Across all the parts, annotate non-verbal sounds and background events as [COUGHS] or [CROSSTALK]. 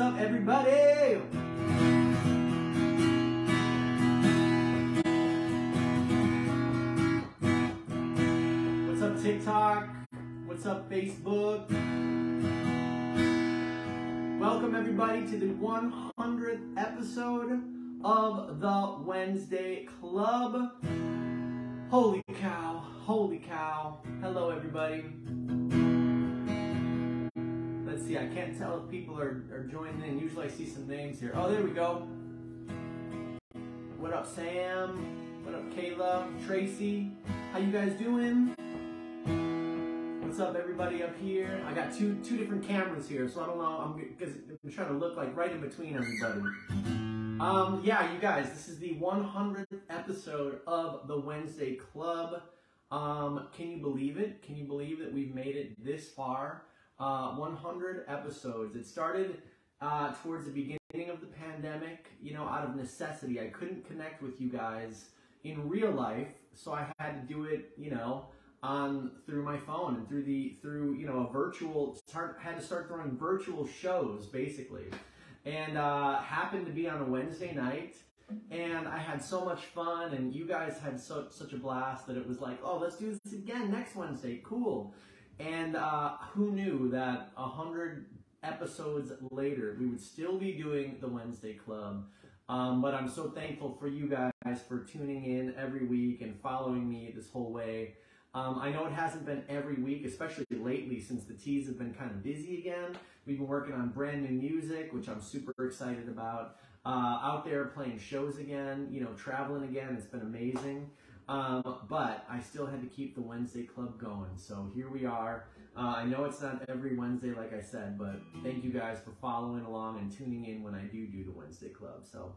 up, everybody? What's up, TikTok? What's up, Facebook? Welcome, everybody, to the 100th episode of the Wednesday Club. Holy cow, holy cow. Hello, everybody. Let's see, I can't tell if people are, are joining in. Usually I see some names here. Oh, there we go. What up, Sam? What up, Kayla? Tracy? How you guys doing? What's up, everybody up here? I got two two different cameras here, so I don't know. I'm because I'm trying to look like right in between everybody. Um, yeah, you guys, this is the 100th episode of the Wednesday Club. Um, can you believe it? Can you believe that we've made it this far? Uh, 100 episodes. It started uh, towards the beginning of the pandemic, you know, out of necessity. I couldn't connect with you guys in real life, so I had to do it, you know, on through my phone and through the through you know a virtual start had to start throwing virtual shows basically, and uh, happened to be on a Wednesday night. And I had so much fun, and you guys had so, such a blast that it was like, oh, let's do this again next Wednesday. Cool. And uh, who knew that a hundred episodes later, we would still be doing the Wednesday Club. Um, but I'm so thankful for you guys for tuning in every week and following me this whole way. Um, I know it hasn't been every week, especially lately since the T's have been kind of busy again. We've been working on brand new music, which I'm super excited about. Uh, out there playing shows again, you know, traveling again. It's been amazing. Um, but I still had to keep the Wednesday Club going. So here we are. Uh, I know it's not every Wednesday, like I said, but thank you guys for following along and tuning in when I do do the Wednesday Club. So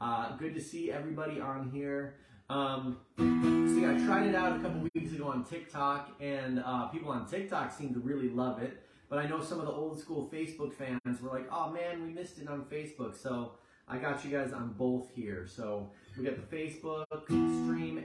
uh, good to see everybody on here. Um, so yeah, I tried it out a couple weeks ago on TikTok, and uh, people on TikTok seem to really love it. But I know some of the old school Facebook fans were like, "Oh man, we missed it on Facebook." So I got you guys on both here. So we got the Facebook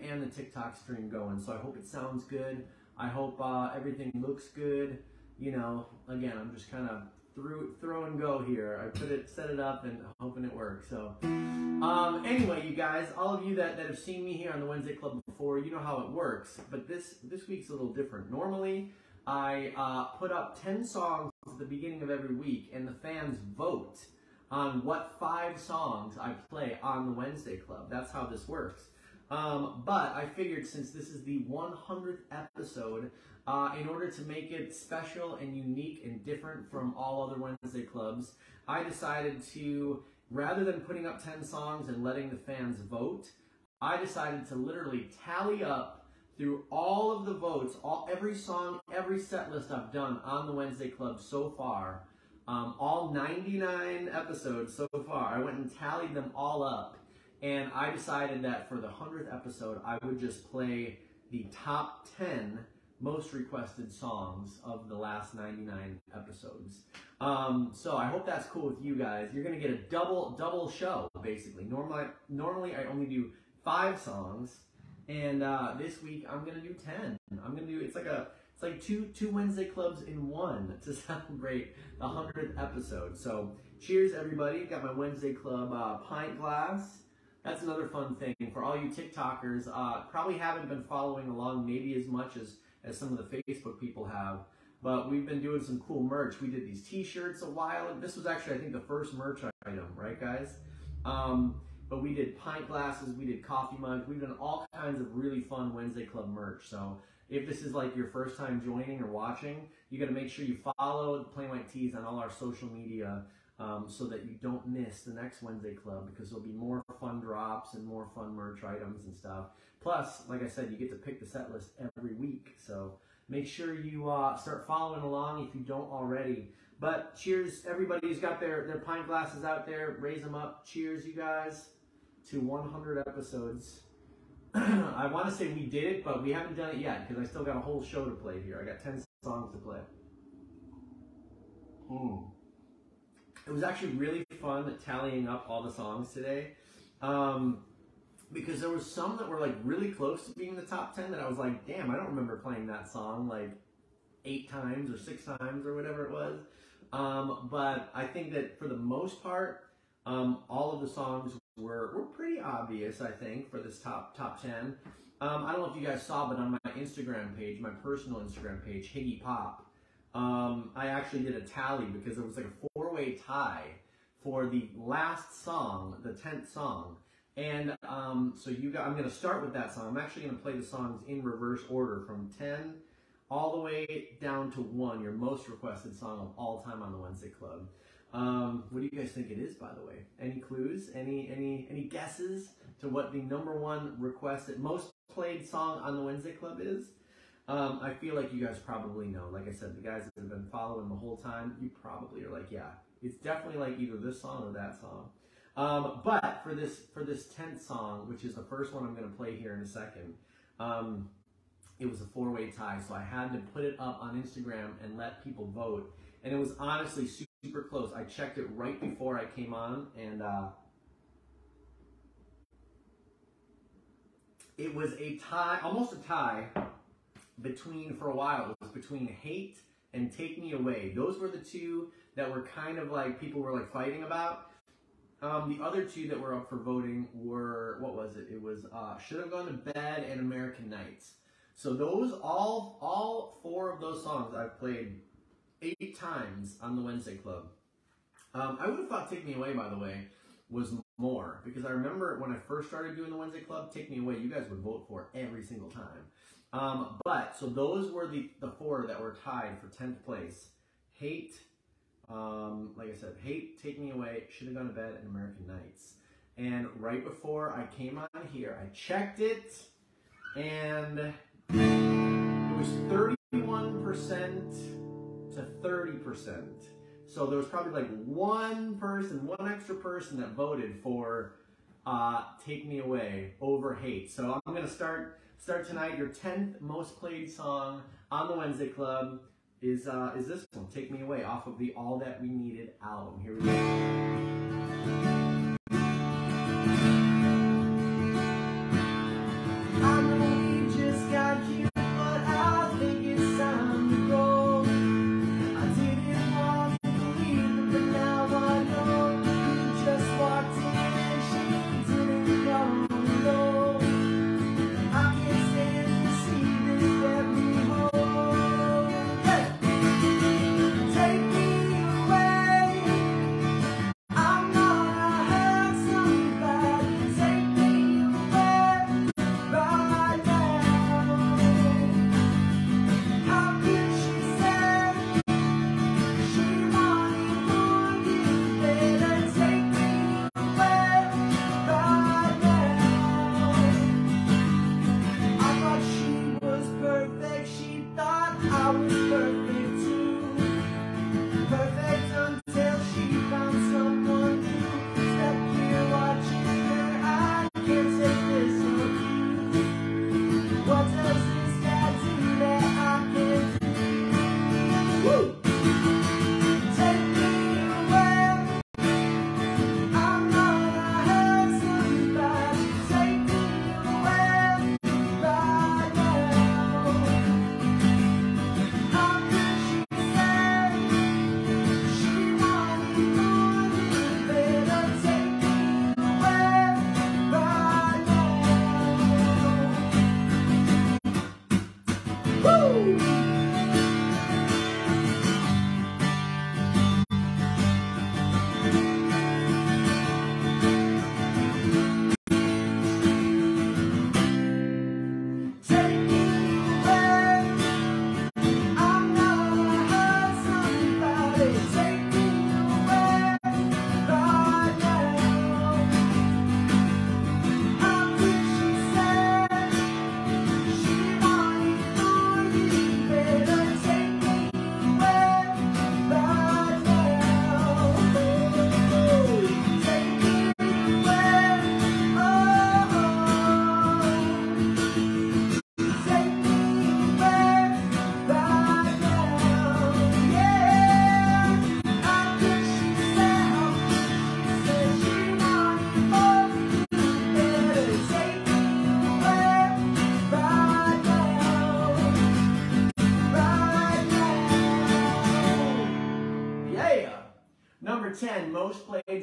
and the TikTok stream going. So I hope it sounds good. I hope uh, everything looks good. You know, again, I'm just kind of through throw and go here. I put it, set it up, and hoping it works. So, um, anyway, you guys, all of you that, that have seen me here on the Wednesday Club before, you know how it works. But this this week's a little different. Normally, I uh, put up ten songs at the beginning of every week, and the fans vote on what five songs I play on the Wednesday Club. That's how this works. Um, but I figured since this is the 100th episode, uh, in order to make it special and unique and different from all other Wednesday clubs, I decided to, rather than putting up 10 songs and letting the fans vote, I decided to literally tally up through all of the votes, all every song, every set list I've done on the Wednesday Club so far, um, all 99 episodes so far. I went and tallied them all up, and I decided that for the 100th episode, I would just play the top 10 most requested songs of the last 99 episodes. Um, so I hope that's cool with you guys. You're gonna get a double double show basically. Normally, normally I only do five songs, and uh, this week I'm gonna do 10. I'm gonna do it's like a it's like two two Wednesday clubs in one [LAUGHS] to celebrate the hundredth episode. So cheers everybody! Got my Wednesday club uh, pint glass. That's another fun thing for all you TikTokers. Uh, probably haven't been following along maybe as much as as some of the Facebook people have. But we've been doing some cool merch. We did these T-shirts a while. This was actually, I think, the first merch item, right, guys? Um, but we did pint glasses, we did coffee mugs, we've done all kinds of really fun Wednesday Club merch. So if this is like your first time joining or watching, you got to make sure you follow Plain White T's on all our social media um, so that you don't miss the next Wednesday Club because there'll be more fun drops and more fun merch items and stuff. Plus, like I said, you get to pick the set list every week. So make sure you uh, start following along if you don't already. But cheers, everybody who's got their, their pint glasses out there. Raise them up. Cheers, you guys, to 100 episodes. [CLEARS THROAT] I want to say we did it, but we haven't done it yet because I still got a whole show to play here. I got 10 songs to play. Mm. It was actually really fun tallying up all the songs today. Um, because there was some that were like really close to being the top 10 that I was like, damn, I don't remember playing that song like eight times or six times or whatever it was. Um, but I think that for the most part, um, all of the songs were, were pretty obvious, I think, for this top top 10. Um, I don't know if you guys saw, but on my Instagram page, my personal Instagram page, Higgy Pop, um, I actually did a tally because it was like a four-way tie for the last song, the 10th song. And um, so you got, I'm going to start with that song. I'm actually going to play the songs in reverse order from 10 all the way down to 1, your most requested song of all time on the Wednesday Club. Um, what do you guys think it is, by the way? Any clues? Any any any guesses to what the number one requested, most played song on the Wednesday Club is? Um, I feel like you guys probably know. Like I said, the guys that have been following the whole time, you probably are like, yeah, it's definitely like either this song or that song. Um, but for this for this tenth song, which is the first one I'm going to play here in a second, um, it was a four way tie, so I had to put it up on Instagram and let people vote, and it was honestly super close. I checked it right before I came on, and uh, it was a tie, almost a tie between for a while. It was between Hate and Take Me Away. Those were the two that were kind of like people were like fighting about. Um, the other two that were up for voting were what was it? It was uh, Should Have Gone to Bed and American Nights. So those all all four of those songs I've played eight times on the Wednesday Club. Um, I would have thought Take Me Away, by the way, was more because I remember when I first started doing the Wednesday Club, Take Me Away, you guys would vote for every single time. Um, but so those were the the four that were tied for tenth place. Hate, um, like I said, Hate, Take Me Away, Should Have Gone to Bed, and American Nights. And right before I came on here, I checked it, and it was 31% to 30%. So there was probably like one person, one extra person that voted for uh, Take Me Away over Hate. So I'm going to start start tonight. Your 10th most played song on the Wednesday Club is uh, is this one, Take Me Away, off of the All That We Needed album. Here we go.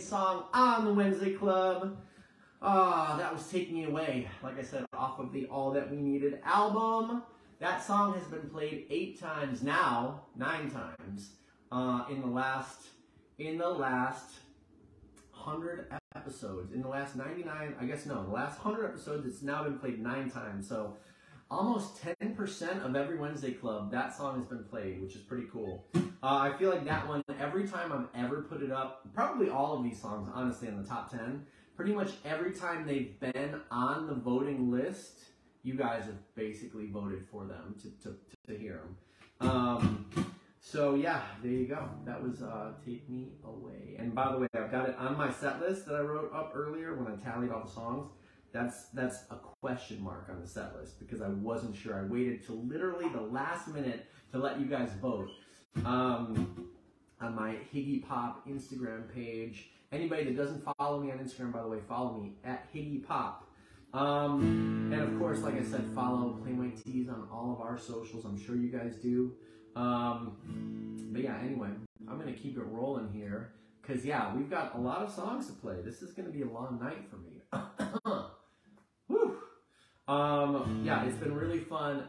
Song on the Wednesday Club. Ah, that was Take Me Away, like I said, off of the All That We Needed album. That song has been played eight times now, nine times, uh, in the last, in the last hundred episodes. In the last 99, I guess no, the last hundred episodes, it's now been played nine times. So almost 10% of every Wednesday Club, that song has been played, which is pretty cool. Uh, I feel like that one, every time I've ever put it up, probably all of these songs, honestly, in the top 10, pretty much every time they've been on the voting list, you guys have basically voted for them to, to, to hear them. Um, so yeah, there you go. That was uh, Take Me Away. And by the way, I've got it on my set list that I wrote up earlier when I tallied all the songs. That's that's a question mark on the set list because I wasn't sure. I waited till literally the last minute to let you guys vote. Um, on my Higgy Pop Instagram page. Anybody that doesn't follow me on Instagram, by the way, follow me at Higgy Pop. Um, and of course, like I said, follow Plain White T's on all of our socials. I'm sure you guys do. Um, but yeah, anyway, I'm gonna keep it rolling here because yeah, we've got a lot of songs to play. This is gonna be a long night for me. [COUGHS] Um, yeah, it's been really fun.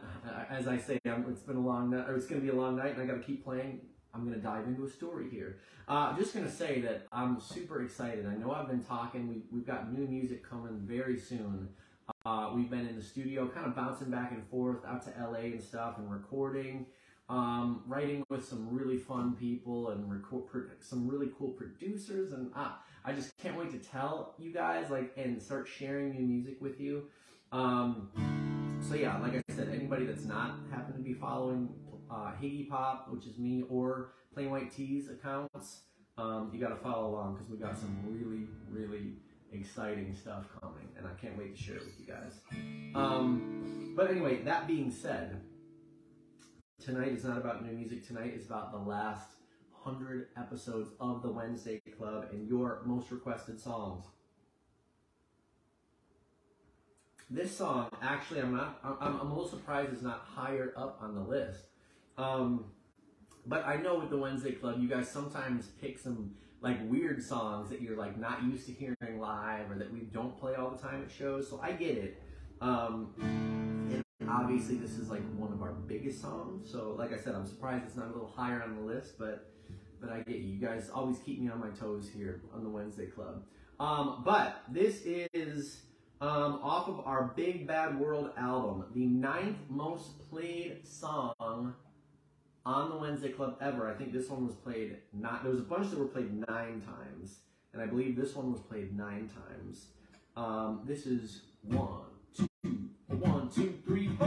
As I say, it's been a long night, it's gonna be a long night, and I gotta keep playing. I'm gonna dive into a story here. Uh, I'm just gonna say that I'm super excited. I know I've been talking. We, we've got new music coming very soon. Uh, we've been in the studio, kind of bouncing back and forth out to LA and stuff, and recording, um, writing with some really fun people, and record some really cool producers. And uh, I just can't wait to tell you guys, like, and start sharing new music with you. Um, so yeah, like I said, anybody that's not happen to be following uh, Higgy Pop, which is me, or Plain White T's accounts, um, you got to follow along because we got some really, really exciting stuff coming, and I can't wait to share it with you guys. Um, but anyway, that being said, tonight is not about new music. Tonight is about the last hundred episodes of the Wednesday Club and your most requested songs. This song, actually, I'm not. I'm, I'm a little surprised it's not higher up on the list. Um, but I know with the Wednesday Club, you guys sometimes pick some like weird songs that you're like not used to hearing live or that we don't play all the time at shows. So I get it. Um, and obviously, this is like one of our biggest songs. So, like I said, I'm surprised it's not a little higher on the list, but but I get you. You guys always keep me on my toes here on the Wednesday Club. Um, but this is um, off of our Big Bad World album, the ninth most played song on the Wednesday Club ever. I think this one was played not. There was a bunch that were played nine times, and I believe this one was played nine times. Um, this is one, two, one, two, three, four.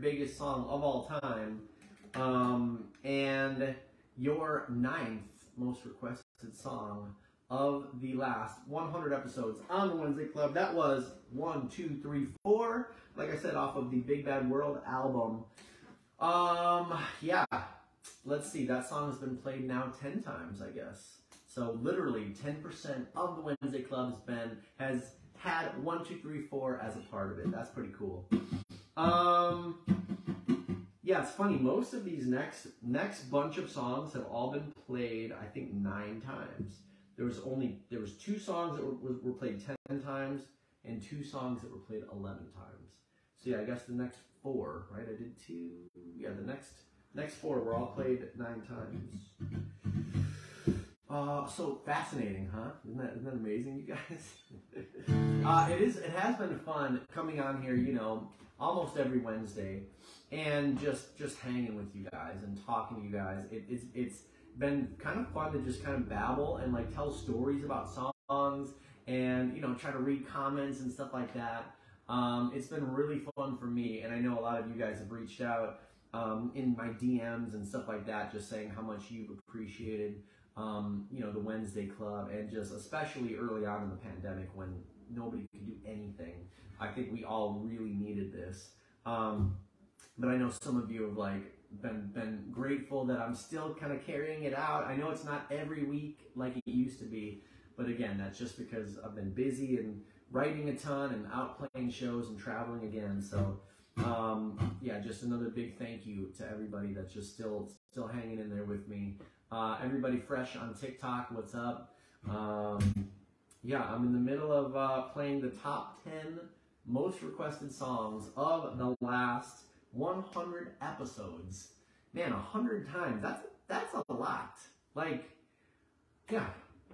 Biggest song of all time, um, and your ninth most requested song of the last 100 episodes on the Wednesday Club. That was one, two, three, four. Like I said, off of the Big Bad World album. Um, yeah. Let's see. That song has been played now 10 times, I guess. So literally 10% of the Wednesday Club has been has had one, two, three, four as a part of it. That's pretty cool. Um, yeah, it's funny. Most of these next next bunch of songs have all been played, I think, nine times. There was only there was two songs that were, were played ten times, and two songs that were played eleven times. So yeah, I guess the next four, right? I did two. Yeah, the next next four were all played nine times. Uh, so fascinating, huh? Isn't that, isn't that amazing, you guys? [LAUGHS] uh, it is. It has been fun coming on here. You know, almost every Wednesday, and just just hanging with you guys and talking to you guys. It, it's it's been kind of fun to just kind of babble and like tell stories about songs and you know try to read comments and stuff like that. Um, it's been really fun for me, and I know a lot of you guys have reached out um, in my DMs and stuff like that, just saying how much you've appreciated um, you know, the Wednesday Club, and just especially early on in the pandemic when nobody could do anything. I think we all really needed this. Um, but I know some of you have like been been grateful that I'm still kind of carrying it out. I know it's not every week like it used to be, but again, that's just because I've been busy and writing a ton and out playing shows and traveling again. So um, yeah, just another big thank you to everybody that's just still still hanging in there with me. Uh, everybody fresh on TikTok, what's up? Um, yeah, I'm in the middle of uh, playing the top 10 most requested songs of the last 100 episodes. Man, 100 times. That's that's a lot. Like, yeah.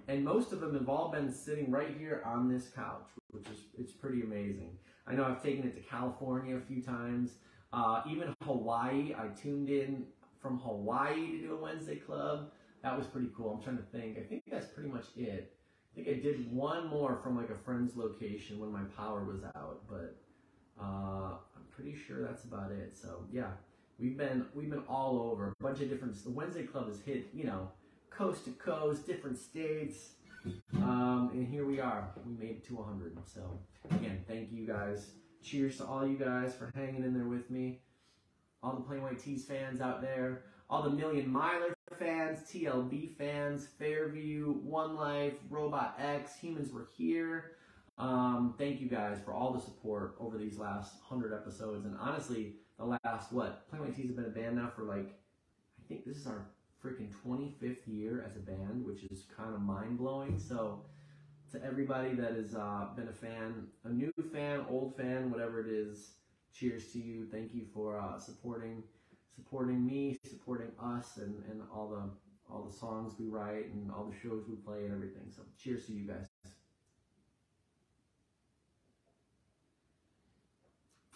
And most of them have all been sitting right here on this couch, which is it's pretty amazing. I know I've taken it to California a few times. Uh, even Hawaii, I tuned in from Hawaii to do a Wednesday club. That was pretty cool. I'm trying to think. I think that's pretty much it. I think I did one more from like a friend's location when my power was out, but uh, I'm pretty sure that's about it. So yeah, we've been we've been all over a bunch of different. The Wednesday Club has hit you know coast to coast, different states, um, and here we are. We made it to 100. So again, thank you guys. Cheers to all you guys for hanging in there with me all the Plain White T's fans out there, all the Million Miler fans, TLB fans, Fairview, One Life, Robot X, Humans Were Here. Um, thank you guys for all the support over these last 100 episodes. And honestly, the last, what? White T's have been a band now for like, I think this is our freaking 25th year as a band, which is kind of mind blowing. So, to everybody that has uh, been a fan, a new fan, old fan, whatever it is, cheers to you. Thank you for uh, supporting supporting me, supporting us, and, and all the all the songs we write and all the shows we play and everything. So cheers to you guys.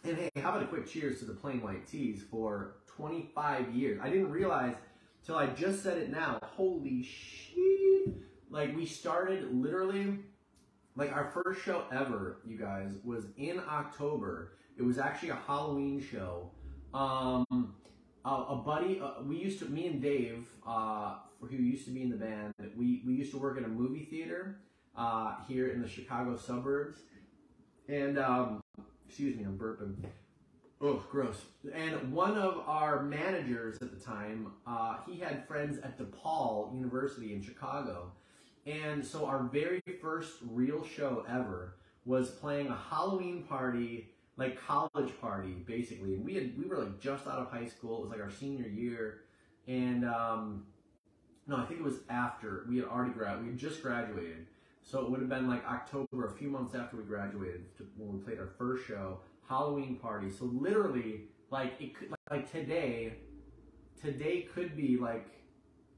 And hey, how about a quick cheers to the Plain White T's for 25 years? I didn't realize till I just said it now. Holy shit! Like we started literally, like our first show ever, you guys, was in October it was actually a Halloween show. Um, a, a buddy, uh, we used to, me and Dave, uh, who used to be in the band, we, we used to work in a movie theater uh, here in the Chicago suburbs. And, um, excuse me, I'm burping. Oh, gross. And one of our managers at the time, uh, he had friends at DePaul University in Chicago. And so our very first real show ever was playing a Halloween party like college party basically. We had we were like just out of high school. It was like our senior year, and um, no, I think it was after we had already grad. We had just graduated, so it would have been like October, a few months after we graduated, to, when we played our first show, Halloween party. So literally, like it could like today, today could be like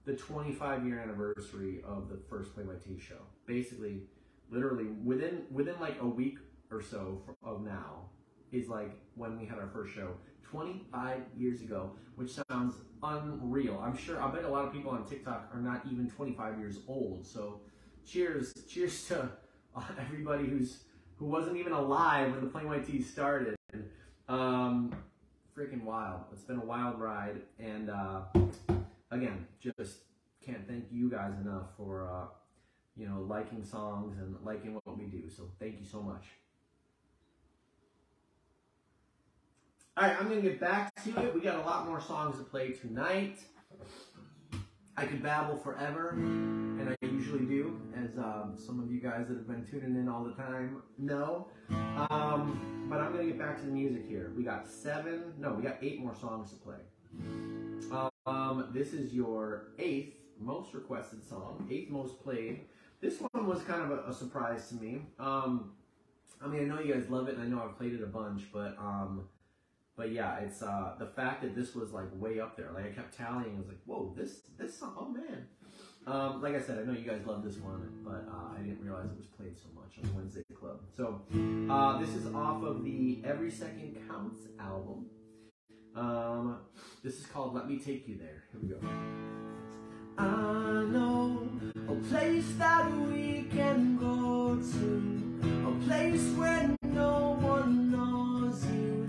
the 25 year anniversary of the first Plain White T show. Basically, literally within within like a week or so of now, is like when we had our first show 25 years ago, which sounds unreal. I'm sure, I bet a lot of people on TikTok are not even 25 years old. So cheers, cheers to [LAUGHS] everybody who's who wasn't even alive when the Plain White T's started. Um, freaking wild. It's been a wild ride, and uh, again, just can't thank you guys enough for uh, you know liking songs and liking what we do. So thank you so much. All right, I'm gonna get back to it. We got a lot more songs to play tonight. I could babble forever, and I usually do, as um, some of you guys that have been tuning in all the time know. Um, but I'm gonna get back to the music here. We got seven, no, we got eight more songs to play. Um, this is your eighth most requested song, eighth most played. This one was kind of a, a surprise to me. Um, I mean, I know you guys love it, and I know I've played it a bunch, but um, but yeah, it's uh, the fact that this was like way up there. Like I kept tallying, I was like, whoa, this this song, oh man. Um, like I said, I know you guys love this one, but uh, I didn't realize it was played so much on Wednesday Club. So uh, this is off of the Every Second Counts album. Um, this is called Let Me Take You There. Here we go. I know a place that we can go to, a place where no one knows you,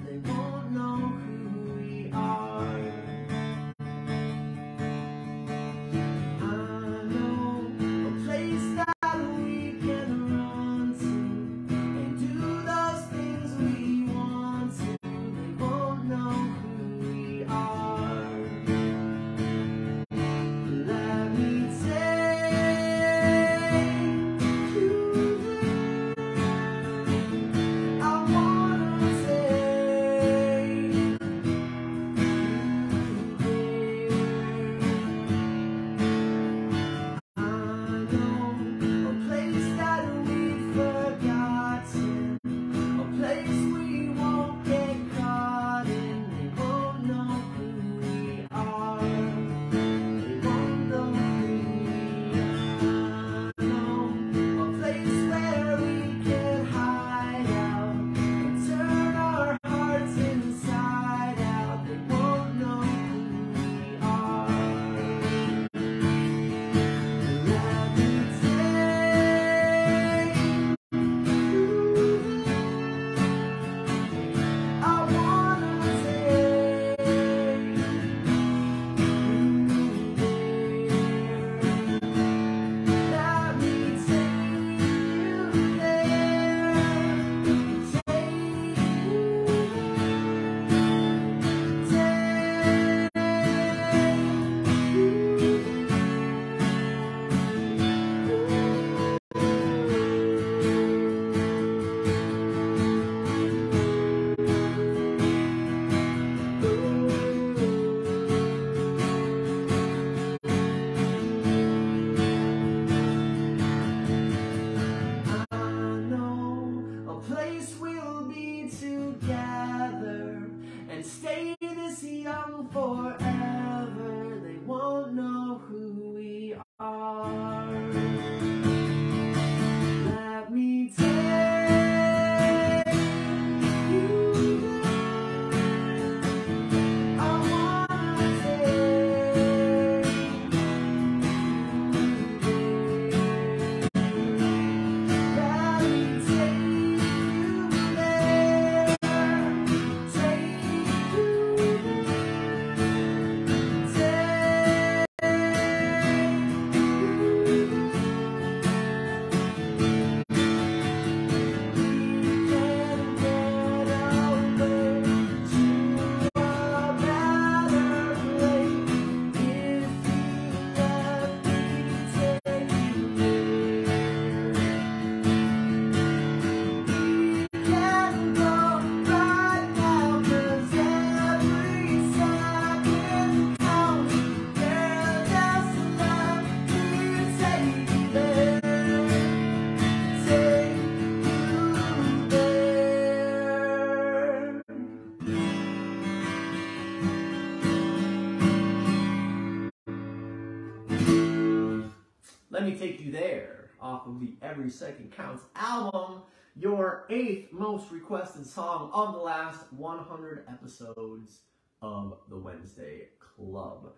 Every Second Counts album, your eighth most requested song of the last 100 episodes of the Wednesday Club.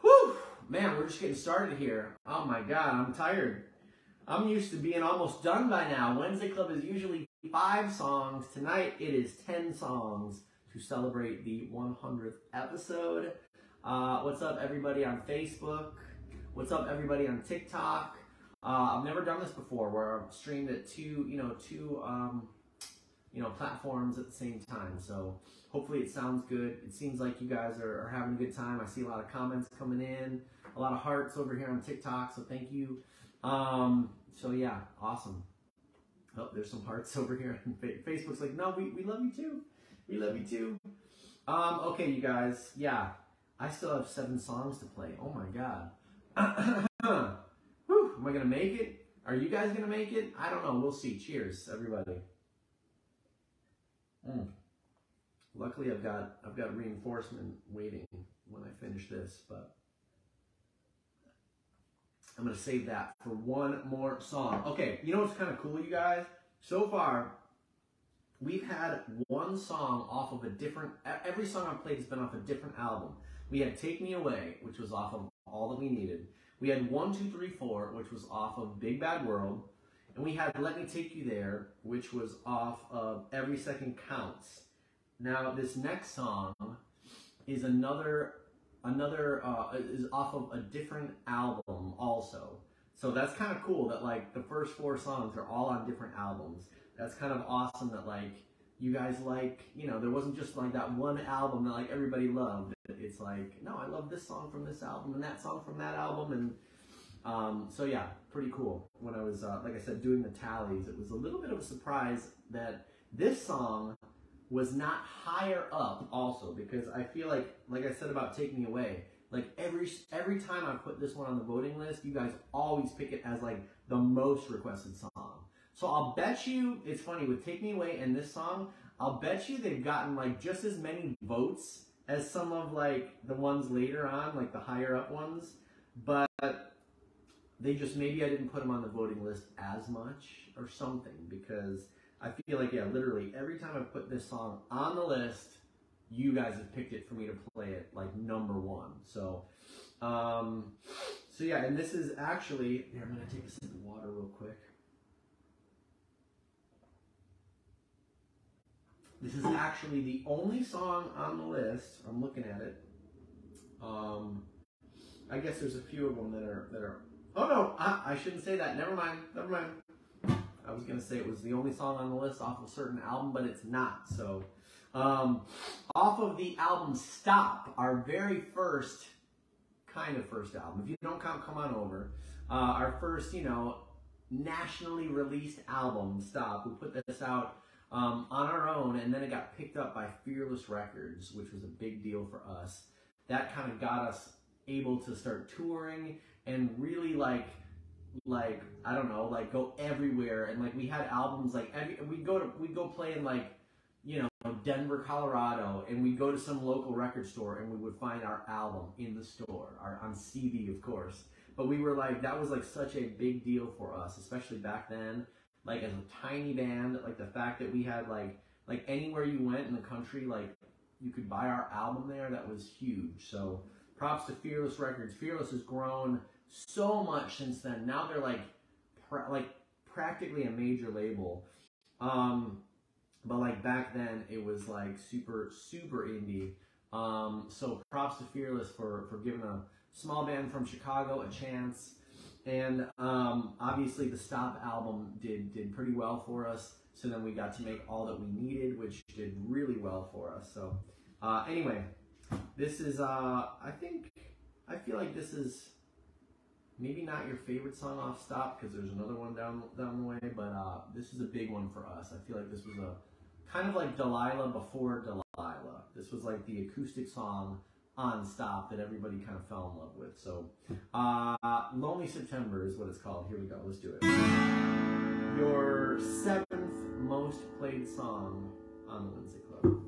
Whew, man, we're just getting started here. Oh my God, I'm tired. I'm used to being almost done by now. Wednesday Club is usually five songs. Tonight it is 10 songs to celebrate the 100th episode. Uh, what's up, everybody on Facebook? What's up, everybody on TikTok? Uh, I've never done this before, where I've streamed at two, you know, two, um, you know, platforms at the same time. So hopefully it sounds good. It seems like you guys are, are having a good time. I see a lot of comments coming in, a lot of hearts over here on TikTok. So thank you. Um, so yeah, awesome. Oh, there's some hearts [LAUGHS] over here. Facebook's like, no, we, we love you too. We love you too. Um, okay, you guys. Yeah, I still have seven songs to play. Oh my god. [CLEARS THROAT] Am I gonna make it? Are you guys gonna make it? I don't know. We'll see. Cheers, everybody. Mm. Luckily, I've got I've got reinforcement waiting when I finish this, but I'm gonna save that for one more song. Okay, you know what's kind of cool, you guys? So far, we've had one song off of a different. Every song I've played has been off a different album. We had "Take Me Away," which was off of All That We Needed. We had "One Two Three Four," which was off of Big Bad World, and we had "Let Me Take You There," which was off of Every Second Counts. Now, this next song is another another uh, is off of a different album also. So that's kind of cool that like the first four songs are all on different albums. That's kind of awesome that like you guys like, you know, there wasn't just like that one album that like everybody loved. It's like, no, I love this song from this album and that song from that album and um, so yeah, pretty cool. When I was, uh, like I said, doing the tallies, it was a little bit of a surprise that this song was not higher up also because I feel like, like I said about Take Me Away, like every every time I put this one on the voting list, you guys always pick it as like the most requested song. So I'll bet you, it's funny, with Take Me Away and this song, I'll bet you they've gotten like just as many votes as some of like the ones later on, like the higher up ones, but they just, maybe I didn't put them on the voting list as much or something because I feel like, yeah, literally every time I put this song on the list, you guys have picked it for me to play it like number one. So, um, so yeah, and this is actually, here, I'm to take a sip of water real quick. This is actually the only song on the list. I'm looking at it. Um, I guess there's a few of them that are that are. Oh no, I, I shouldn't say that. Never mind. Never mind. I was gonna say it was the only song on the list off of a certain album, but it's not. So, um, off of the album Stop, our very first kind of first album. If you don't count Come On Over, uh, our first, you know, nationally released album, Stop. We put this out um, on our own, and then it got picked up by Fearless Records, which was a big deal for us. That kind of got us able to start touring and really like like I don't know, like go everywhere, and like we had albums like every, we go to we go play in like you know Denver, Colorado, and we go to some local record store and we would find our album in the store, our on CD, of course. But we were like that was like such a big deal for us, especially back then. Like as a tiny band, like the fact that we had like like anywhere you went in the country, like you could buy our album there. That was huge. So props to Fearless Records. Fearless has grown so much since then. Now they're like, pra- like practically a major label. Um, but like back then, it was like super, super indie. Um, so props to Fearless for for giving a small band from Chicago a chance. And um, obviously, the Stop album did did pretty well for us. So then we got to make all that we needed, which did really well for us. So uh, anyway, this is uh, I think I feel like this is maybe not your favorite song off Stop because there's another one down down the way, but uh, this is a big one for us. I feel like this was a kind of like Delilah before Delilah. This was like the acoustic song on Stop that everybody kind of fell in love with. So, uh, Lonely September is what it's called. Here we go. Let's do it. Your seventh most played song on the Wednesday Club.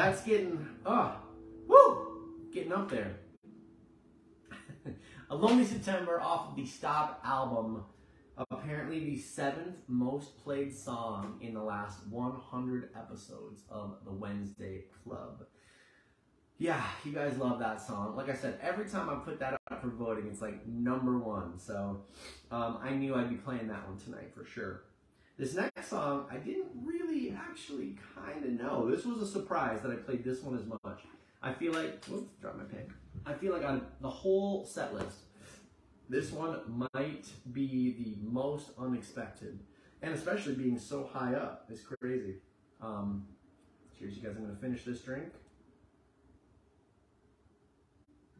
That's getting, oh, woo, getting up there. [LAUGHS] A Lonely September off of the Stop album, apparently the seventh most played song in the last 100 episodes of the Wednesday Club. Yeah, you guys love that song. Like I said, every time I put that up for voting, it's like number one. So um, I knew I'd be playing that one tonight for sure. This next song, I didn't really actually kind of know. This was a surprise that I played this one as much. I feel like, whoops, drop my pen. I feel like on the whole set list, this one might be the most unexpected. And especially being so high up is crazy. Um, cheers, you guys. I'm going to finish this drink.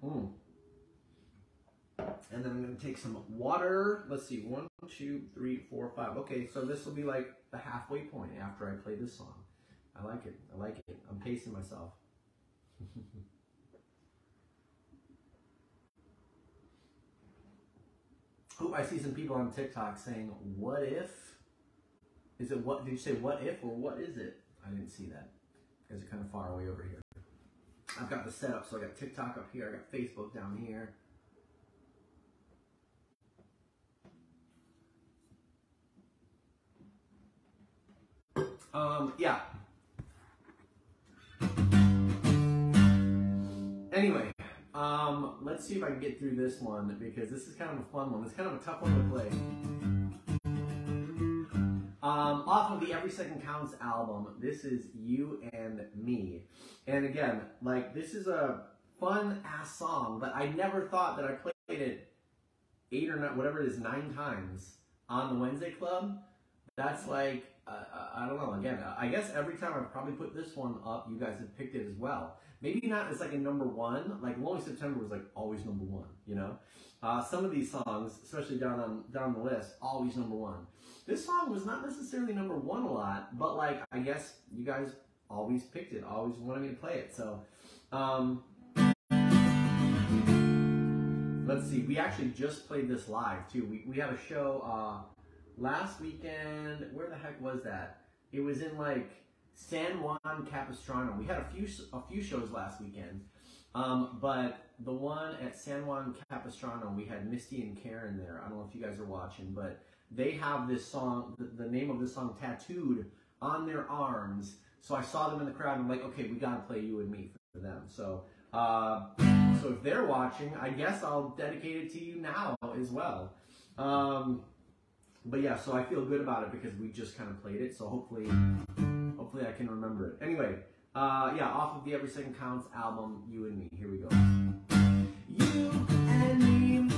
Mm. And then I'm going to take some water. Let's see, one, two, three, four, five. Okay, so this will be like the halfway point after I play this song. I like it. I like it. I'm pacing myself. [LAUGHS] oh, I see some people on TikTok saying, what if? Is it what? Did you say what if or what is it? I didn't see that. You guys are kind of far away over here. I've got the setup, so I got TikTok up here, I got Facebook down here. Um, yeah. Anyway, um, let's see if I can get through this one because this is kind of a fun one. It's kind of a tough one to play. Um, off of the Every Second Counts album, this is You and Me. And again, like, this is a fun ass song, but I never thought that I played it eight or nine, whatever it is, nine times on the Wednesday Club. That's like, uh, I don't know, again, I guess every time I've probably put this one up, you guys have picked it as well. Maybe not as like a number one, like Lonely September was like always number one, you know? Uh, some of these songs, especially down on down the list, always number one. This song was not necessarily number one a lot, but like I guess you guys always picked it, always wanted me to play it. So um, let's see. We actually just played this live too. We we had a show uh, last weekend. Where the heck was that? It was in like San Juan Capistrano. We had a few a few shows last weekend. Um, but the one at San Juan Capistrano, we had Misty and Karen there. I don't know if you guys are watching, but they have this song, the, the name of this song tattooed on their arms. So I saw them in the crowd and I'm like, okay, we gotta play You and Me for them. So, uh, so if they're watching, I guess I'll dedicate it to you now as well. Um, but yeah, so I feel good about it because we just kind of played it. So hopefully, hopefully I can remember it. Anyway, uh, yeah, off of the Every Second Counts album, You and Me. Here we go. You and me.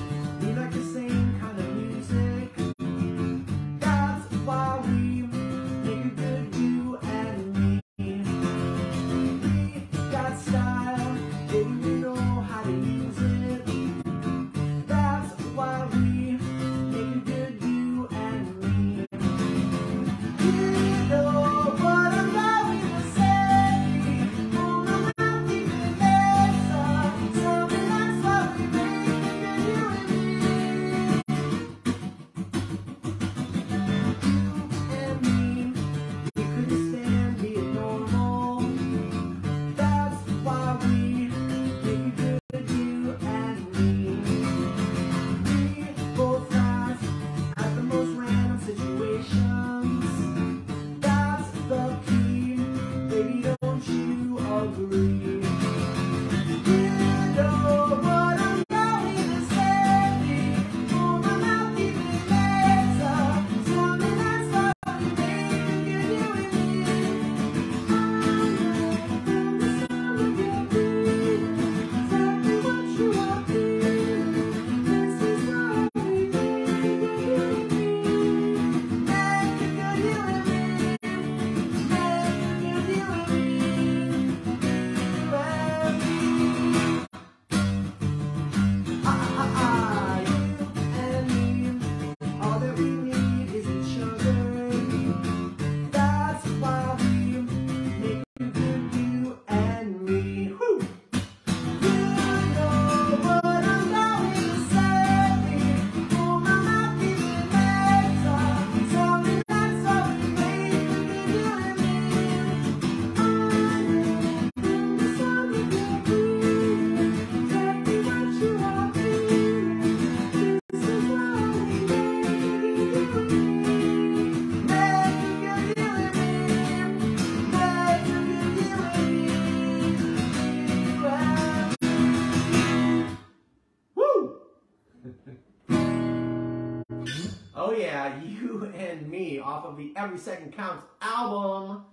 Second Counts album.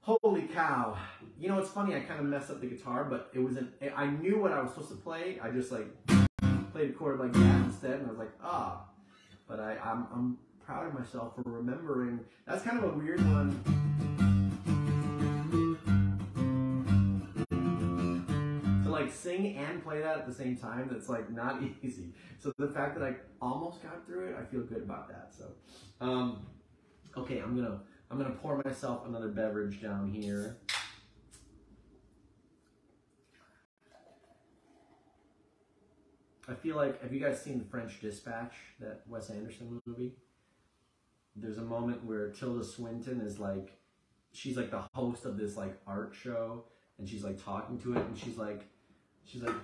Holy cow. You know, it's funny, I kind of messed up the guitar, but it was an, I knew what I was supposed to play. I just like played a chord like that instead, and I was like, ah. Oh. But I, I'm, I'm proud of myself for remembering. That's kind of a weird one. To like sing and play that at the same time, that's like not [LAUGHS] easy. So the fact that I almost got through it, I feel good about that. So, um, okay, I'm gonna I'm gonna pour myself another beverage down here. I feel like have you guys seen the French Dispatch, that Wes Anderson movie? There's a moment where Tilda Swinton is like she's like the host of this like art show and she's like talking to it and she's like she's like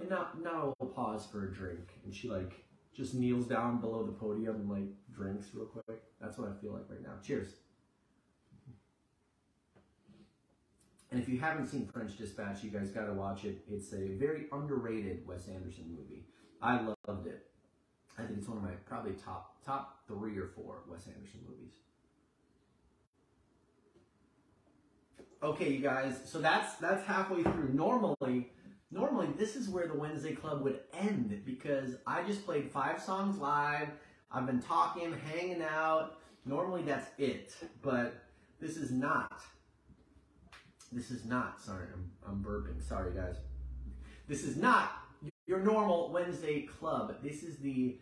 and now now we'll pause for a drink and she like just kneels down below the podium and like drinks real quick. That's what I feel like right now. Cheers. And if you haven't seen French Dispatch, you guys got to watch it. It's a very underrated Wes Anderson movie. I loved it. I think it's one of my probably top top three or four Wes Anderson movies. Okay, you guys. So that's that's halfway through. Normally, normally this is where the Wednesday Club would end because I just played five songs live. I've been talking, hanging out. Normally that's it, but this is not. This is not, sorry, I'm, I'm burping. Sorry, guys. This is not your normal Wednesday club. This is the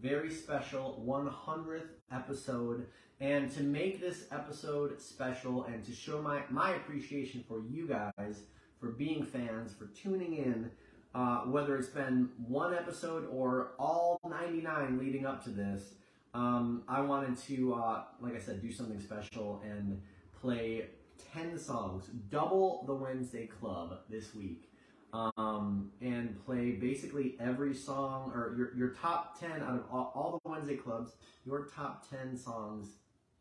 very special 100th episode. And to make this episode special and to show my, my appreciation for you guys, for being fans, for tuning in, uh, whether it's been one episode or all 99 leading up to this, um, I wanted to, uh, like I said, do something special and play 10 songs, double the Wednesday Club this week, um, and play basically every song, or your, your top 10 out of all, all the Wednesday Clubs, your top 10 songs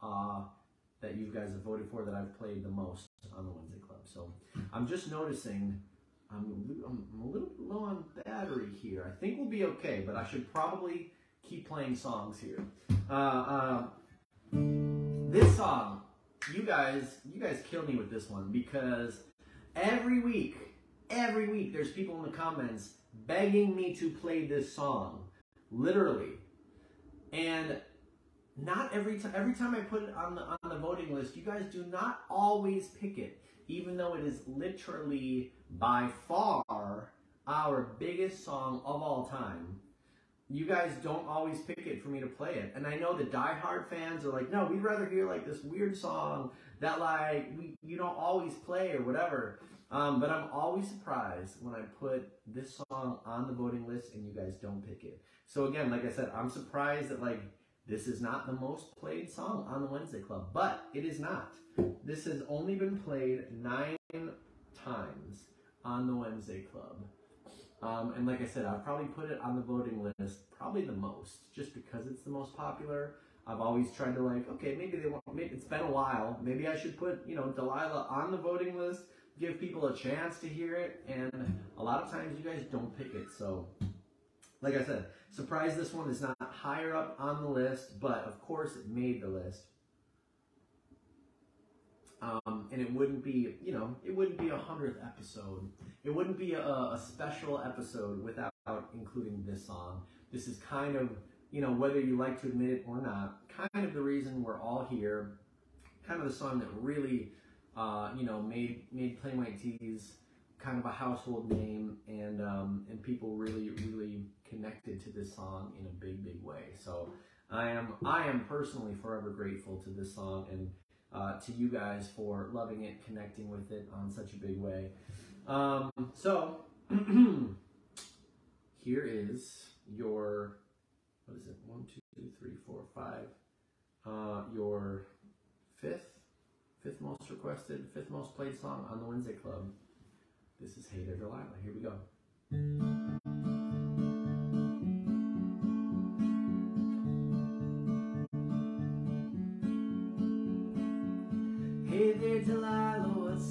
uh, that you guys have voted for that I've played the most on the Wednesday Club. So I'm just noticing I'm, I'm a little low on battery here. I think we'll be okay, but I should probably keep playing songs here. Uh, uh, this song you guys, you guys kill me with this one because every week, every week, there's people in the comments begging me to play this song, literally, and not every time. Every time I put it on the on the voting list, you guys do not always pick it, even though it is literally by far our biggest song of all time you guys don't always pick it for me to play it. And I know the diehard fans are like, no, we'd rather hear like this weird song that like we you don't always play or whatever. Um, but I'm always surprised when I put this song on the voting list and you guys don't pick it. So again, like I said, I'm surprised that like this is not the most played song on the Wednesday Club, but it is not. This has only been played nine times on the Wednesday Club. Um, and like I said, I've probably put it on the voting list probably the most, just because it's the most popular. I've always tried to like, okay, maybe they want, maybe it's been a while. Maybe I should put, you know, Delilah on the voting list, give people a chance to hear it. And a lot of times you guys don't pick it. So, like I said, surprised this one is not higher up on the list, but of course it made the list. Um, and it wouldn't be, you know, it wouldn't be a hundredth episode. It wouldn't be a, a, special episode without including this song. This is kind of, you know, whether you like to admit it or not, kind of the reason we're all here. Kind of the song that really, uh, you know, made made Plain White T's kind of a household name, and um, and people really really connected to this song in a big big way. So I am I am personally forever grateful to this song and uh, to you guys for loving it, connecting with it on such a big way. Um, so, [CLEARS THROAT] here is your, what is it? One, two, three, four, five. Uh, your fifth, fifth most requested, fifth most played song on the Wednesday Club. This is Hey There Delilah. Here we go.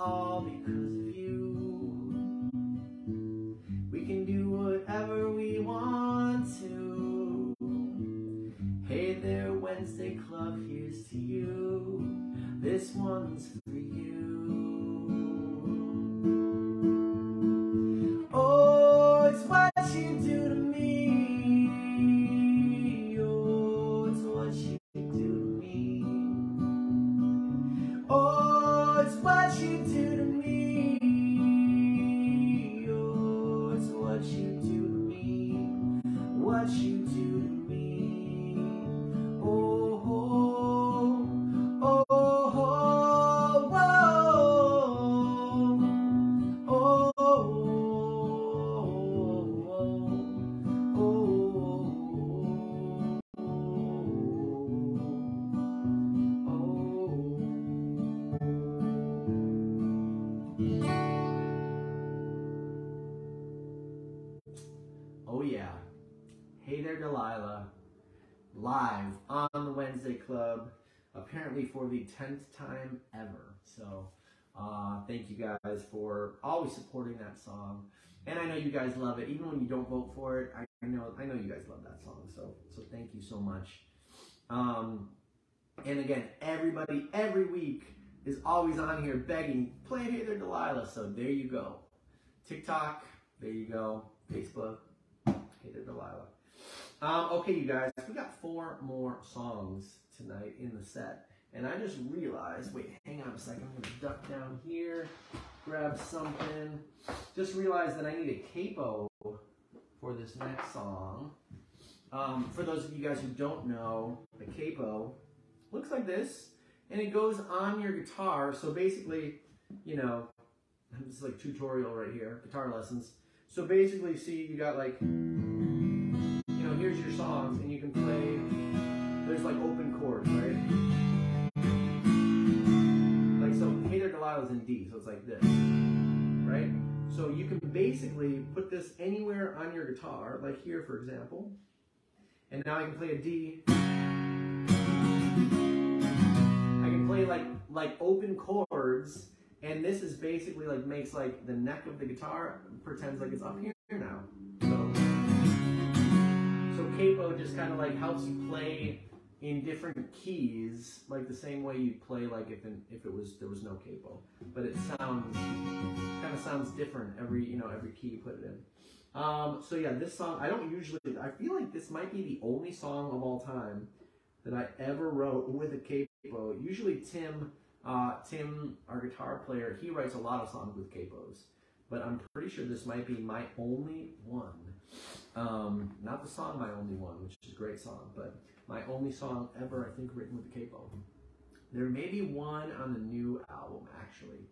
all because of you. We can do whatever we want to. Hey there, Wednesday Club, here's to you. This one's that song. And I know you guys love it, even when you don't vote for it. I know, I know you guys love that song. So, so thank you so much. Um, and again, everybody every week is always on here begging, play Hey There Delilah. So there you go. TikTok, there you go. Facebook, Hey There Delilah. Um, okay, you guys, we got four more songs tonight in the set. And I just realized, wait, hang on a second. I'm going to duck down here, grab something. Just realized that I need a capo for this next song. Um, for those of you guys who don't know, a capo looks like this, and it goes on your guitar. So basically, you know, [LAUGHS] this is like tutorial right here, guitar lessons. So basically, see, you got like, you know, here's your songs, and you can play. There's like open chords, right? So, Hey There Delilah's in D, so it's like this, right? So you can basically put this anywhere on your guitar, like here, for example. And now I can play a D. I can play like like open chords And this is basically like makes like the neck of the guitar pretends like it's up here now. So, so capo just kind of like helps you play in different keys, like the same way you'd play like if in, if it was there was no capo. But it sounds kind of sounds different every you know every key you put it in. Um, so yeah, this song I don't usually. I feel like this might be the only song of all time that I ever wrote with a capo. Usually Tim, uh, Tim, our guitar player, he writes a lot of songs with capos. But I'm pretty sure this might be my only one. Um, not the song My Only One, which is a great song, but my only song ever, I think, written with a capo. There may be one on the new album, actually,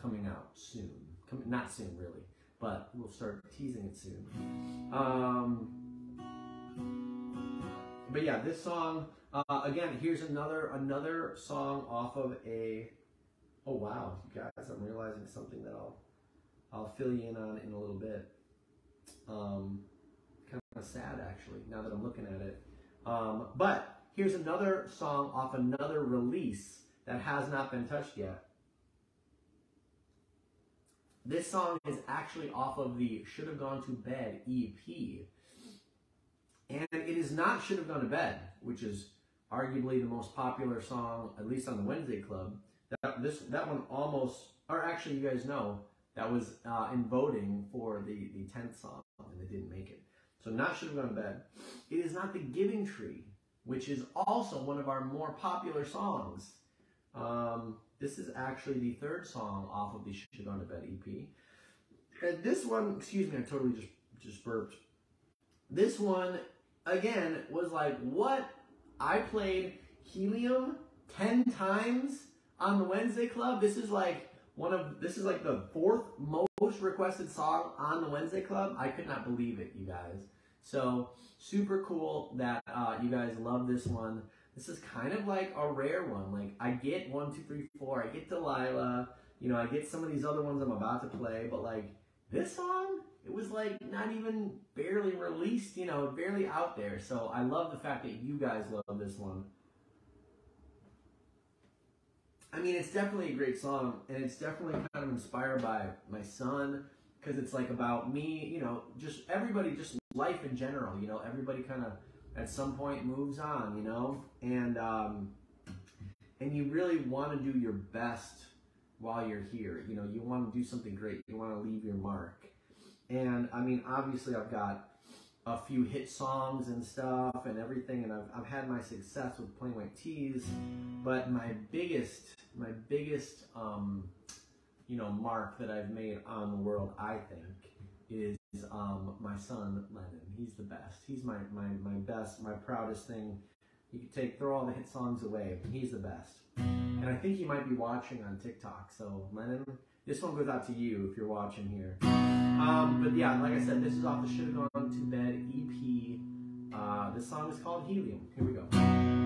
coming out soon. Come, not soon, really, but we'll start teasing it soon. Um, but yeah, this song, uh, again, here's another another song off of a. Oh wow, you guys! I'm realizing something that I'll I'll fill you in on in a little bit. Um, kind of sad actually. Now that I'm looking at it, um, but here's another song off another release that has not been touched yet. This song is actually off of the Should Have Gone to Bed EP. And it is not Should Have Gone to Bed, which is arguably the most popular song, at least on the Wednesday Club. That, this, that one almost, or actually you guys know, that was uh, in voting for the, the 10th song, and they didn't make it. So not should have gone to bed. It is not the Giving Tree, which is also one of our more popular songs. Um, this is actually the third song off of the Should Have Gone to Bed EP. And this one, excuse me, I totally just just burped. This one, again, was like, what? I played Helium 10 times on the Wednesday Club. This is like one of this is like the fourth most requested song on the Wednesday Club. I could not believe it, you guys. So super cool that uh, you guys love this one. This is kind of like a rare one. Like I get one, two, three, four. I get Delilah. You know, I get some of these other ones I'm about to play, but like this song, it was like not even barely released. You know, barely out there. So I love the fact that you guys love this one. I mean, it's definitely a great song, and it's definitely kind of inspired by my son because it's like about me, you know, just everybody, just life in general, you know, everybody kind of at some point moves on, you know, and um, and you really want to do your best while you're here. You know, you want to do something great. You want to leave your mark. And I mean, obviously, I've got a few hit songs and stuff and everything, and I've, I've had my success with Plain White T's, but my biggest, my biggest, um, you know, mark that I've made on the world, I think, is um, my son Lennon. He's the best. He's my, my, my best, my proudest thing. You could take, throw all the hit songs away. He's the best. And I think he might be watching on TikTok. So Lennon, this one goes out to you if you're watching here. Um, but yeah, like I said, this is off the Should Have Gone to Bed EP. Uh, this song is called Helium. Here we go.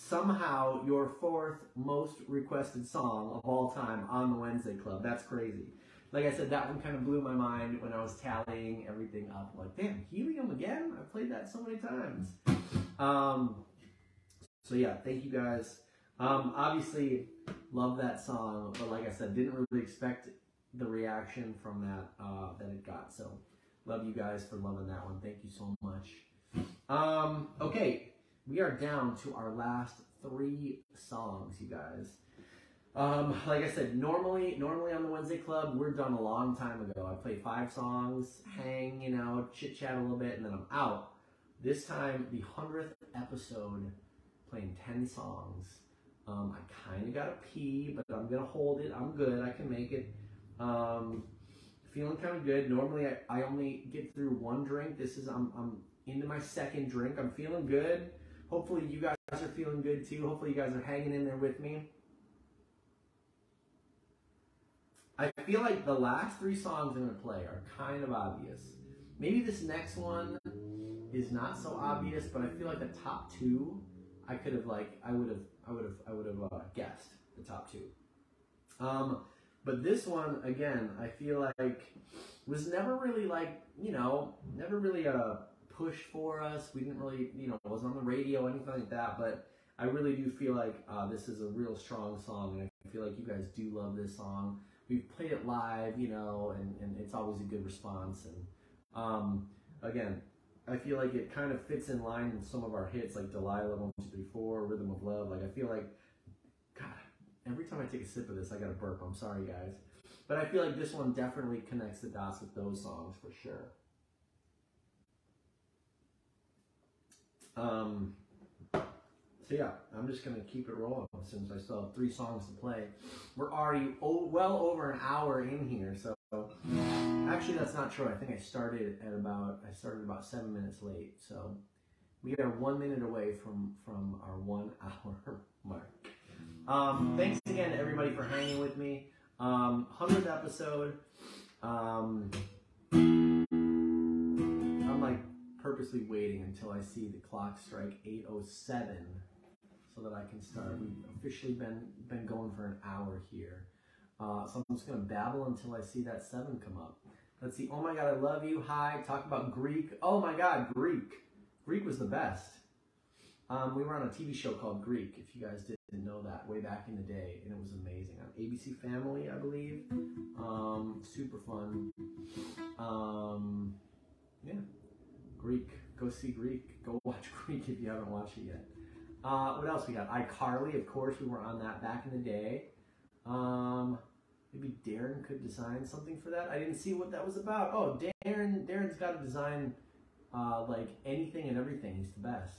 Somehow your fourth most requested song of all time on the Wednesday Club. That's crazy. Like I said, that one kind of blew my mind when I was tallying everything up. Like, damn, Helium again? I've played that so many times. Um, so yeah, thank you guys. Um, obviously, love that song, but like I said, didn't really expect the reaction from that uh, that it got. So, love you guys for loving that one. Thank you so much. Um, okay, we are down to our last three songs, you guys. Um, like I said, normally, normally on the Wednesday Club, we're done a long time ago. I play five songs, hang, you know, chit chat a little bit, and then I'm out. This time, the hundredth episode, playing ten songs. Um, I kind of got to pee, but I'm gonna hold it. I'm good. I can make it. Um, feeling kind of good. Normally, I, I only get through one drink. This is I'm I'm into my second drink. I'm feeling good. Hopefully, you guys are feeling good too. Hopefully, you guys are hanging in there with me. I feel like the last three songs I'm gonna play are kind of obvious. Maybe this next one is not so obvious, but I feel like the top two, I could have like I would have I would have I would have uh, guessed the top two. Um, but this one again, I feel like was never really like you know never really a push for us. We didn't really you know it wasn't on the radio anything like that. But I really do feel like uh, this is a real strong song, and I feel like you guys do love this song. We've played it live, you know, and, and it's always a good response. And um, again, I feel like it kind of fits in line with some of our hits, like Delilah, One, Two, Three, Four, Rhythm of Love. Like I feel like, God, every time I take a sip of this, I got to burp. I'm sorry, guys, but I feel like this one definitely connects the dots with those songs for sure. Um, so yeah, I'm just gonna keep it rolling since I still have three songs to play. We're already well over an hour in here, so actually that's not true. I think I started at about I started about seven minutes late, so we are one minute away from from our one [LAUGHS] hour mark. Um, thanks again everybody for hanging with me. Um, 100th episode. Um, purposely waiting until I see the clock strike 807 so that I can start. We've officially been been going for an hour here. Uh, so I'm just going to babble until I see that seven come up. Let's see. Oh my God, I love you. Hi. Talk about Greek. Oh my God, Greek. Greek was the best. Um, we were on a TV show called Greek, if you guys didn't know that, way back in the day, and it was amazing. On ABC Family, I believe. Um, super fun. Um, yeah. Greek. Go see Greek. Go [LAUGHS] watch Greek if you haven't watched it yet. Uh, what else we got? iCarly, of course, we were on that back in the day. Um, maybe Darren could design something for that. I didn't see what that was about. Oh, Darren, Darren's got to design uh, like anything and everything. He's the best.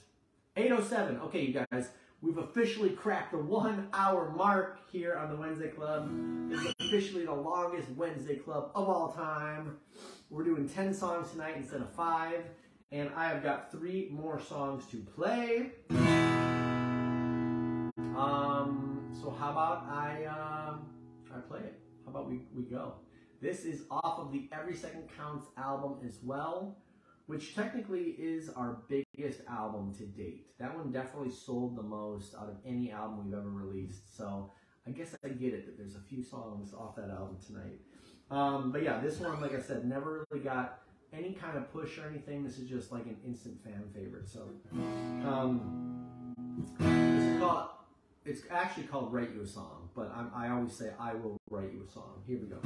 807. Okay, you guys, we've officially cracked the one hour mark here on the Wednesday Club. Is officially the longest Wednesday Club of all time. We're doing 10 songs tonight instead of five. And I have got three more songs to play. Um, so how about I um, I play it? How about we, we go? This is off of the Every Second Counts album as well, which technically is our biggest album to date. That one definitely sold the most out of any album we've ever released. So I guess I get it that there's a few songs off that album tonight. Um, but yeah, this one, like I said, never really got any kind of push or anything. This is just like an instant fan favorite. So um, called it's actually called Write You a Song, but I'm, i always say I will write you a song. Here we go.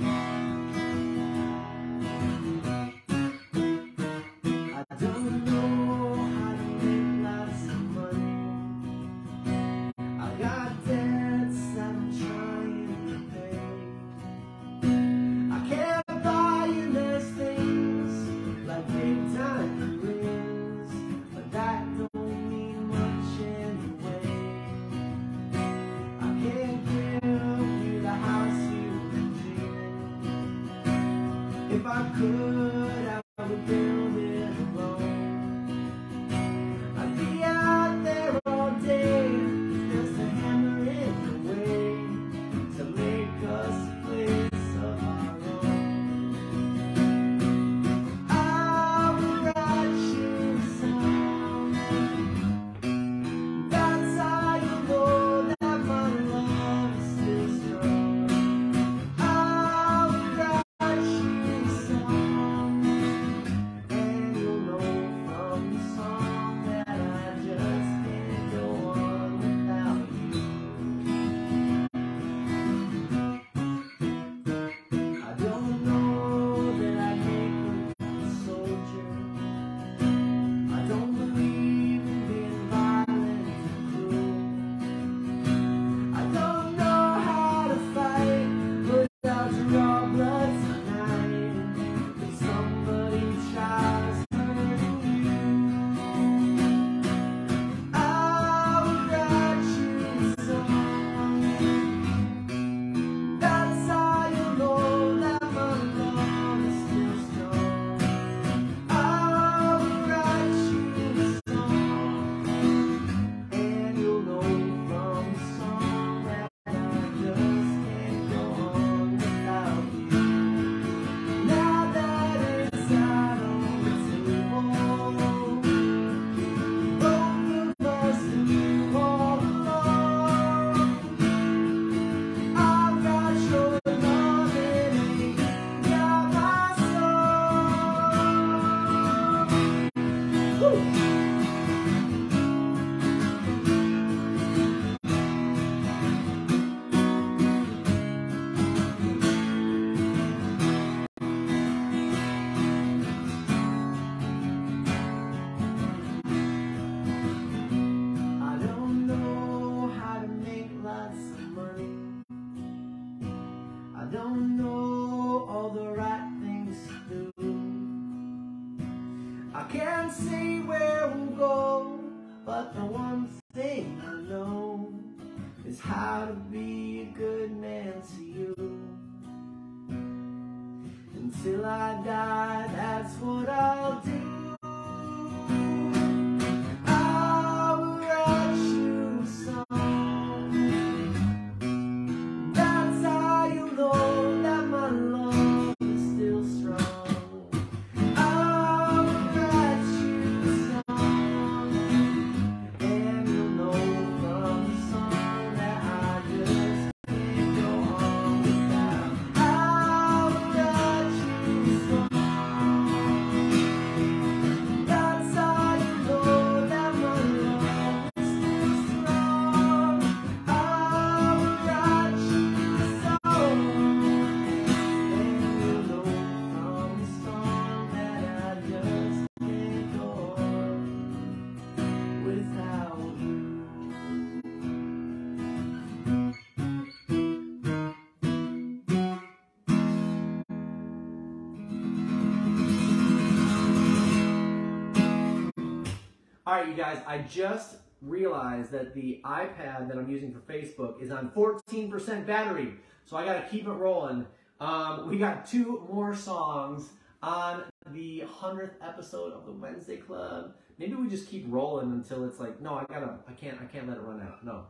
Right, you guys, I just realized that the iPad that I'm using for Facebook is on 14% battery, so I got to keep it rolling. Um, we got two more songs on the 100th episode of the Wednesday Club. Maybe we just keep rolling until it's like, no, I gotta, I can't, I can't let it run out. No.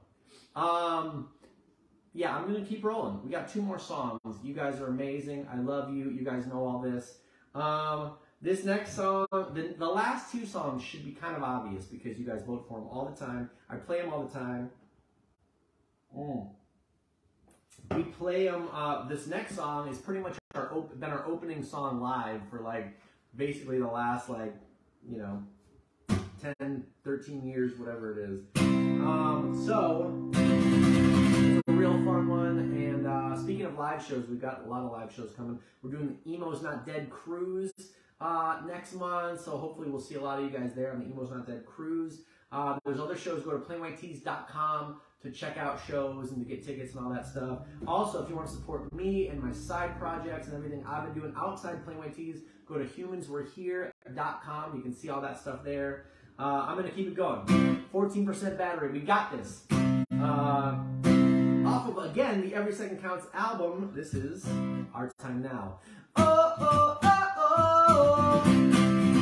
Um, yeah, I'm gonna keep rolling. We got two more songs. You guys are amazing. I love you. You guys know all this. Um, this next song, the, the last two songs should be kind of obvious because you guys vote for them all the time. I play them all the time. Mm. We play them. Uh, this next song is pretty much our op- been our opening song live for like basically the last like you know 10, 13 years, whatever it is. Um, so it's a real fun one. And uh, speaking of live shows, we've got a lot of live shows coming. We're doing the Emo's Not Dead cruise uh, next month, so hopefully we'll see a lot of you guys there on the Emo's Not Dead cruise. Uh, there's other shows. Go to plainwhitets.com to check out shows and to get tickets and all that stuff. Also, if you want to support me and my side projects and everything I've been doing outside Plain White T's, go to humanswerehere.com. You can see all that stuff there. Uh, I'm going to keep it going. 14% battery. We got this. Uh, off of, again, the Every Second Counts album. This is Our Time Now. Oh, oh, oh, oh.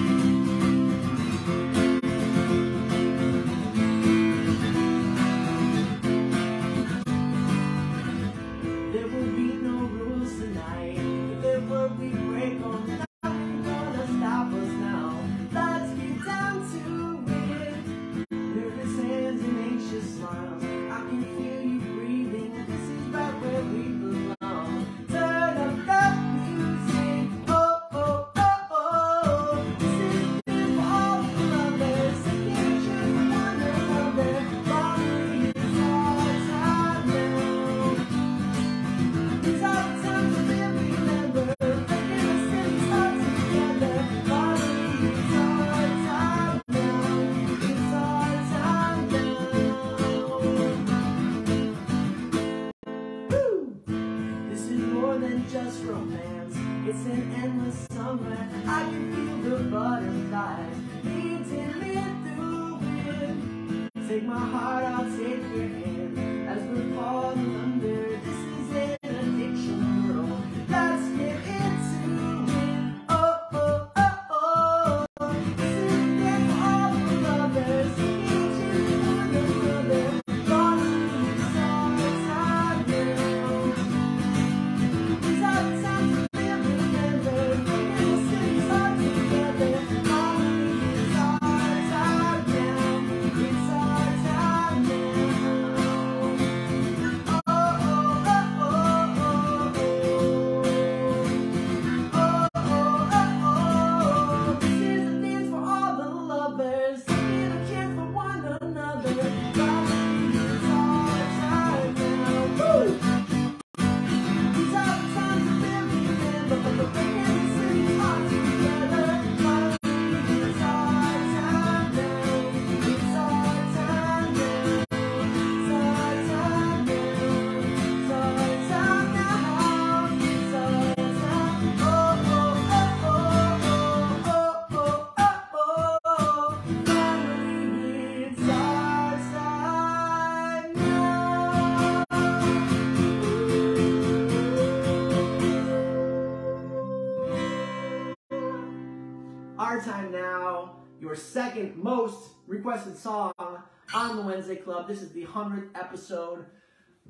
On the Wednesday Club. This is the 100th episode.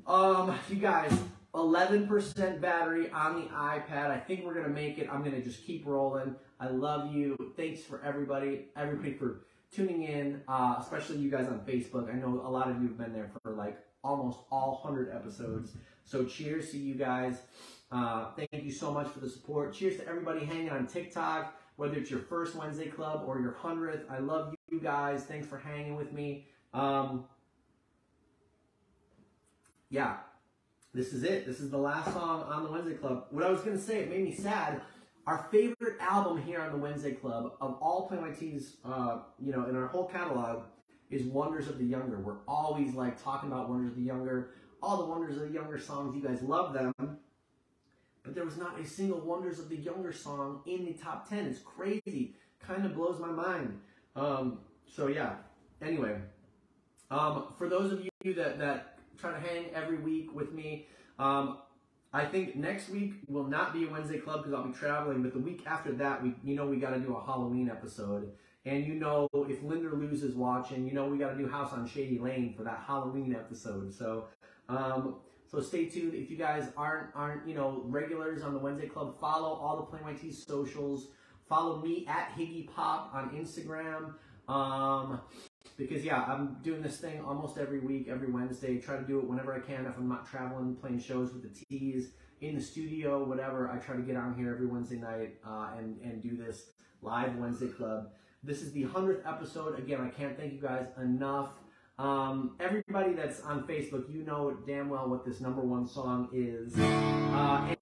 Um, you guys, 11% battery on the iPad. I think we're going to make it. I'm going to just keep rolling. I love you. Thanks for everybody, everybody for tuning in, uh, especially you guys on Facebook. I know a lot of you have been there for like almost all 100 episodes. So cheers to you guys. Uh, thank you so much for the support. Cheers to everybody hanging on TikTok, whether it's your first Wednesday Club or your 100th. I love you guys. Thanks for hanging with me. Um, yeah, this is it. This is the last song on the Wednesday Club. What I was going to say, it made me sad. Our favorite album here on the Wednesday Club of all Plain White T's, uh, you know, in our whole catalog is Wonders of the Younger. We're always like talking about Wonders of the Younger, all the Wonders of the Younger songs. You guys love them. But there was not a single Wonders of the Younger song in the top 10. It's crazy. Kind of blows my mind. Um, so yeah, anyway. Um, for those of you that, that try to hang every week with me, um, I think next week will not be a Wednesday club because I'll be traveling, but the week after that, we you know we got to do a Halloween episode. And you know, if Linda Luz is watching, you know we got to do House on Shady Lane for that Halloween episode. So, um, so stay tuned. If you guys aren't aren't you know regulars on the Wednesday Club, follow all the Plain White T socials. Follow me at Higgy Pop on Instagram. Um, because yeah, I'm doing this thing almost every week, every Wednesday. Try to do it whenever I can. If I'm not traveling, playing shows with the T's in the studio, whatever, I try to get on here every Wednesday night uh, and and do this live Wednesday Club. This is the hundredth episode. Again, I can't thank you guys enough. Um, everybody that's on Facebook, you know damn well what this number one song is. Uh,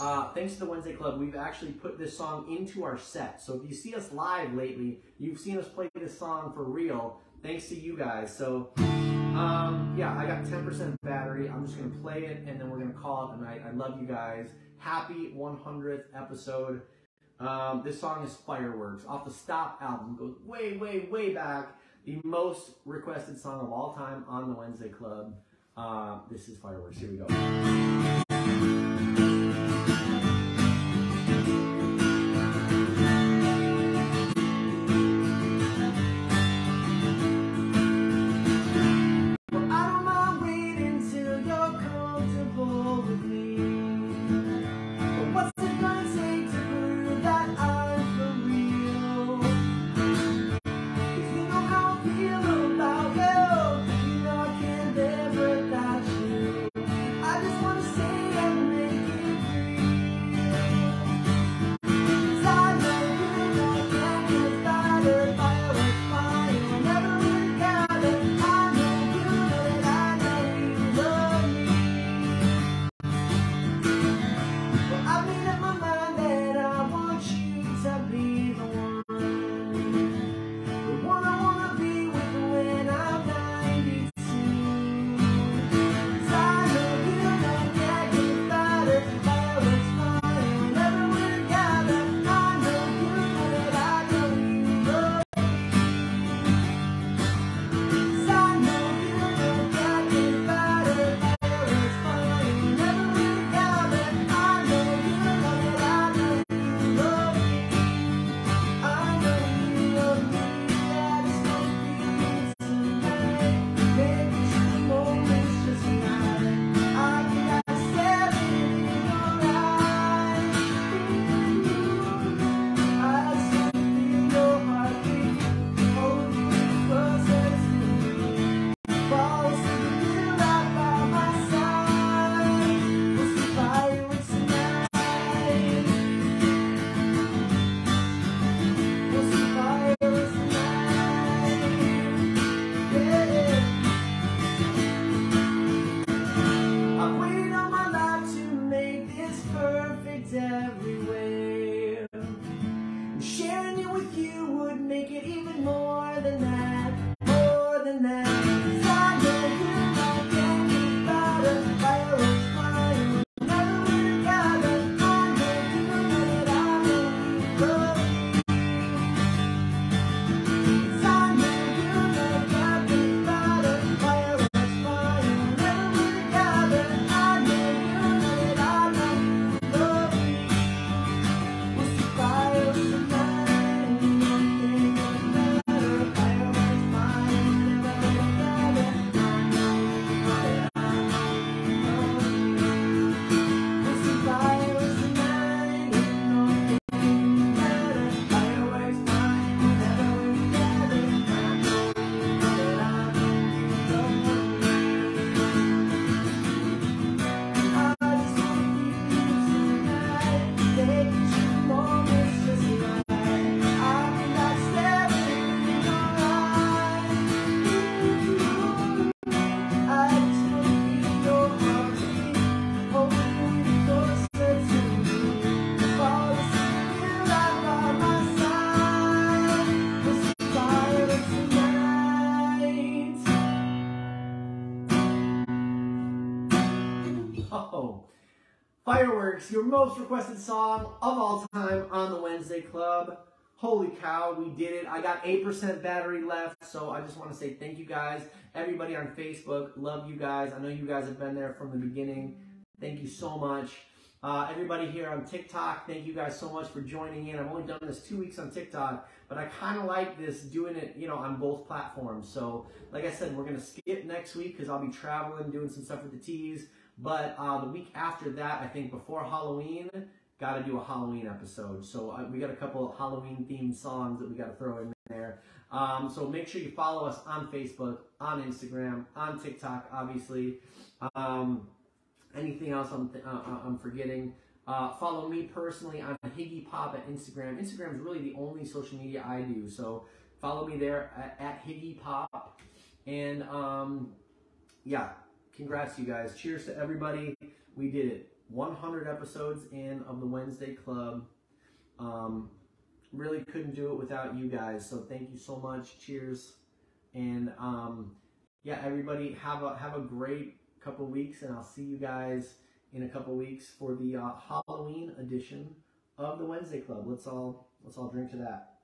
uh, thanks to the Wednesday Club, we've actually put this song into our set. So if you see us live lately, you've seen us play this song for real, thanks to you guys. So, um, yeah, I got 10% battery. I'm just going to play it, and then we're going to call it a night. I love you guys. Happy 100th episode. Um, this song is Fireworks off the Stop album. Goes way, way, way back. The most requested song of all time on the Wednesday Club. Uh, this is Fireworks. Here we go. Fireworks, your most requested song of all time on the Wednesday Club. Holy cow, we did it. I got 8% battery left, so I just want to say thank you guys. Everybody on Facebook, love you guys. I know you guys have been there from the beginning. Thank you so much. Uh, everybody here on TikTok, thank you guys so much for joining in. I've only done this two weeks on TikTok, but I kind of like this doing it, you know, on both platforms. So, like I said, we're gonna skip next week because I'll be traveling, doing some stuff with the T's. But uh, the week after that, I think before Halloween, got to do a Halloween episode. So uh, we got a couple Halloween themed songs that we got to throw in there. Um, so make sure you follow us on Facebook, on Instagram, on TikTok, obviously. Um, anything else I'm, th- uh, uh, I'm forgetting? Uh, follow me personally on Higgy Pop at Instagram. Instagram is really the only social media I do. So follow me there at, at Higgy Pop. And um, yeah, congrats, you guys. Cheers to everybody. We did it. 100 episodes in of the Wednesday Club. Um, really couldn't do it without you guys. So thank you so much. Cheers. And um, yeah, everybody have a have a great couple weeks, and I'll see you guys in a couple weeks for the uh, Halloween edition of the Wednesday Club. Let's all let's all drink to that.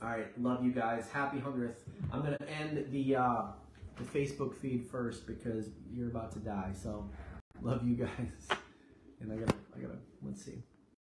All right, love you guys. Happy hundredth. I'm gonna end the. Uh, the Facebook feed first because you're about to die. So love you guys. And I gotta, I gotta, let's see.